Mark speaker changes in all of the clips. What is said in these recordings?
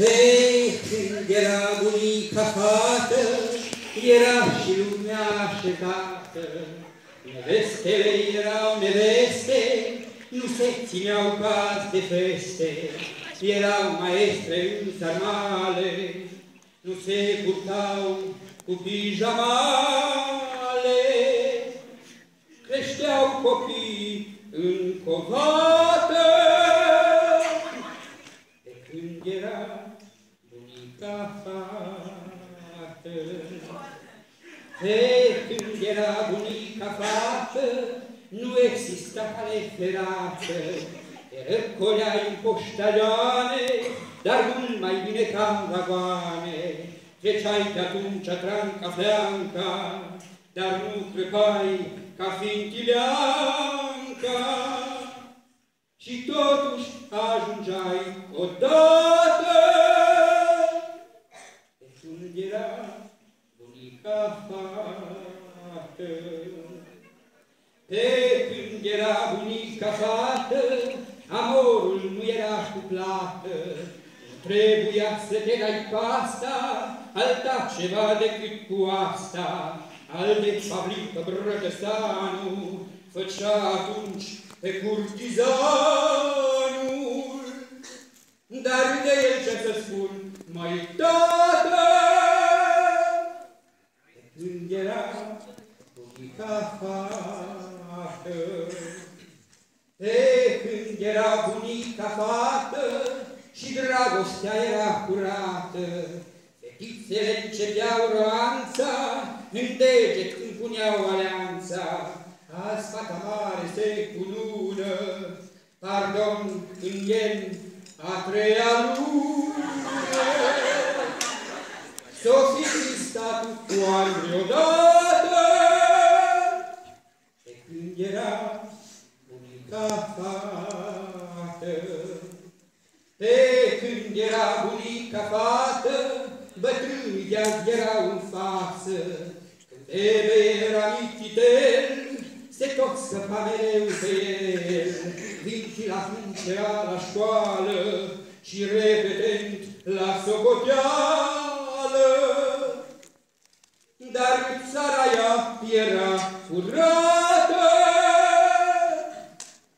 Speaker 1: Ei, când era bunica fată, era și lumea așezată. Nevestele erau neveste, nu se țineau caz de feste, erau maestre în sarmale, nu se purtau cu pijamale. Creșteau copii în covată, De când era bunica fată, nu exista cale ferată, te răcoleai în poștalioane, dar mult mai bine ca în vagoane. Treceai pe atunci tranca fleanca, dar nu crăpai ca fiind chileanca. Și totuși ajungeai odată, de când era bunica fată. Pe când era bunica fată, amorul nu era cu plată, Trebuia să te dai pasta, alta ceva decât cu asta. Al de fabrică Brăgăstanu făcea atunci pe curtizanul. Dar de el ce să spun, mai tată, de când era bunica fată, pe când era bunica fată, și dragostea era curată. Fetițele începeau roanța, în deget când puneau alianța. Azi fata mare se cunună, pardon, când e a treia lună. S-o fi tristat cu ani vreodată, de când era bunica fată. Pe când era bunica fată, bătrânii de erau în față. Când Ebe era mititel, se tot scăpa mereu pe el. Vin și la fâncea la școală și repetent la socoteală. Dar țara ea era curată,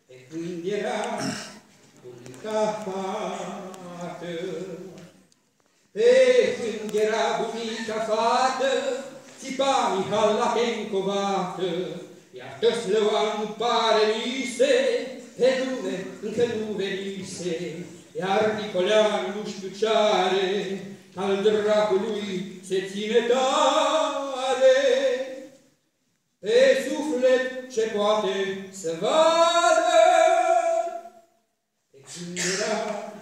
Speaker 1: pe când era bunica fată. Pe când era bunica fată, țipa Mihal la Kencovată, iar toți lăua nu pare lise, pe lume încă nu venise, iar Nicolean nu știu ce are, al dracului se ține tare. Pe suflet ce poate să vadă, când era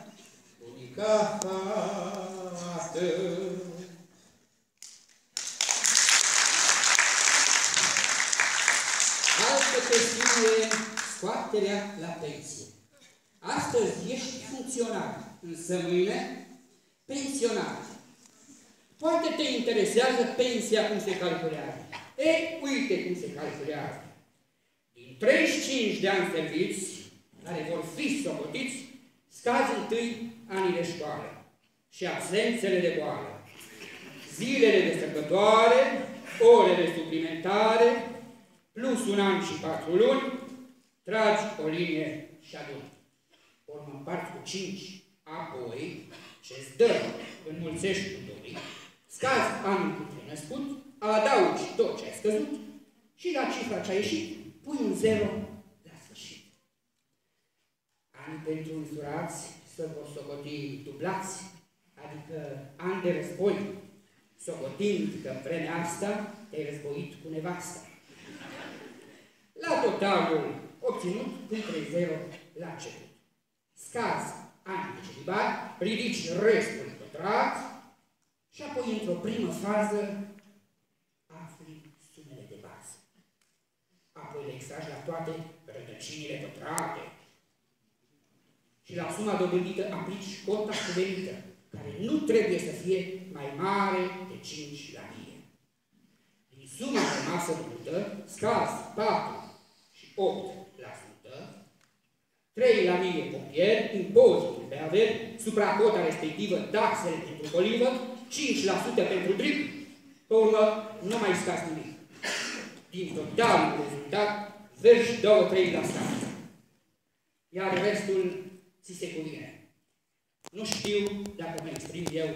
Speaker 1: bunica fată. Altă chestiune, scoaterea la pensie. Astăzi ești funcționar, însă mâine pensionar. Poate te interesează pensia cum se calculează. Ei, uite cum se calculează. Din 35 de ani serviți, care vor fi socotiți, scazi întâi anii de școală și absențele de boală, zilele de sărbătoare, orele suplimentare, plus un an și patru luni, tragi o linie și aduni. Ori mă împarți cu cinci, apoi ce-ți dă, înmulțești cu doi, scazi anul cu ce născut, adaugi tot ce ai scăzut și la cifra ce a ieșit, pui un zero la sfârșit. Ani pentru însurați să vor socoti dublați, adică ani de război, socotind că în vremea asta te-ai războit cu nevasta. La totalul obținut, între 0 la început. Scazi ani de celibat, ridici restul pătrat și apoi, într-o primă fază, afli sumele de bază. Apoi le extragi la toate rădăcinile pătrate. Și la suma dobândită aplici cota cuvenită, care nu trebuie să fie mai mare de 5 la mie. Din suma rămasă brută, scazi 4 și 8 3 la mie popier, impozitul pe averi, supracota respectivă, taxele pentru colivă, 5% pentru drip, pe urmă nu mai scați nimic. Din totalul rezultat, vergi 2-3 la stat. Iar restul ți se cuvine. Nu știu dacă mă exprim eu